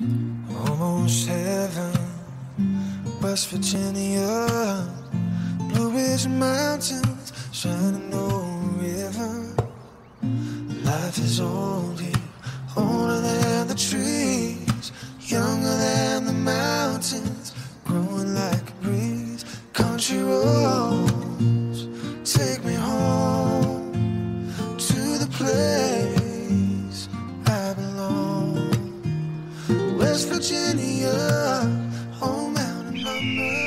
Almost heaven, West Virginia, Blue Ridge Mountains, Shenandoah River. Life is old here, older than the trees, younger than the mountains, growing like a breeze. Country roads, take me home to the place West Virginia, home out of my mind.